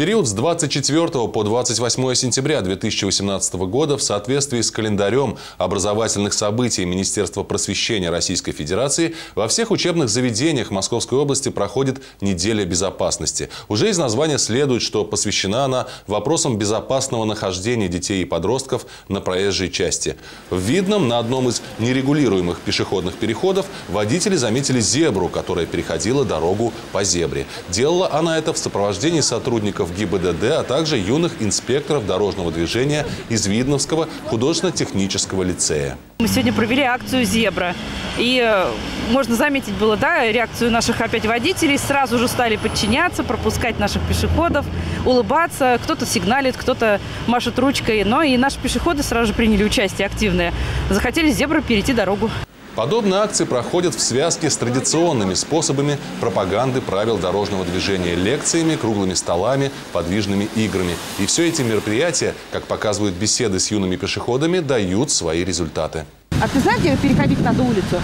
период с 24 по 28 сентября 2018 года в соответствии с календарем образовательных событий Министерства просвещения Российской Федерации во всех учебных заведениях Московской области проходит неделя безопасности. Уже из названия следует, что посвящена она вопросам безопасного нахождения детей и подростков на проезжей части. В Видном на одном из нерегулируемых пешеходных переходов водители заметили зебру, которая переходила дорогу по зебре. Делала она это в сопровождении сотрудников ГИБДД, а также юных инспекторов дорожного движения из Видновского художественно-технического лицея. Мы сегодня провели акцию «Зебра». И э, можно заметить было, да, реакцию наших опять водителей. Сразу же стали подчиняться, пропускать наших пешеходов, улыбаться. Кто-то сигналит, кто-то машет ручкой. Но и наши пешеходы сразу же приняли участие активное. Захотели «Зебру» перейти дорогу. Подобные акции проходят в связке с традиционными способами пропаганды правил дорожного движения, лекциями, круглыми столами, подвижными играми. И все эти мероприятия, как показывают беседы с юными пешеходами, дают свои результаты. А ты знаешь, где переходить надо улицу?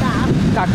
Да. Как?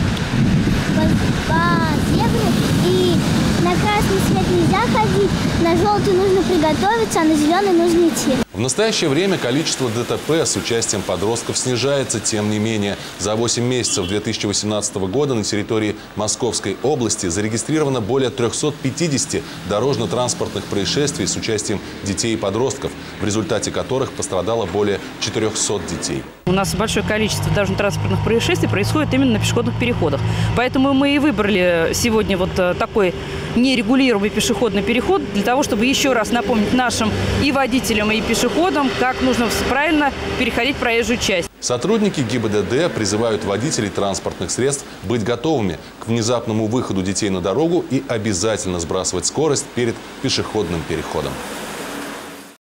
По, по зебре и на красный свет нельзя ходить, на желтый нужно приготовиться, а на зеленый нужно идти. В настоящее время количество ДТП с участием подростков снижается. Тем не менее, за 8 месяцев 2018 года на территории Московской области зарегистрировано более 350 дорожно-транспортных происшествий с участием детей и подростков, в результате которых пострадало более 400 детей. У нас большое количество дорожно-транспортных происшествий происходит именно на пешеходных переходах. Поэтому мы и выбрали сегодня вот э, такой нерегулируемый пешеходный переход для того, чтобы еще раз напомнить нашим и водителям, и пешеходам, как нужно правильно переходить проезжую часть. Сотрудники ГИБДД призывают водителей транспортных средств быть готовыми к внезапному выходу детей на дорогу и обязательно сбрасывать скорость перед пешеходным переходом.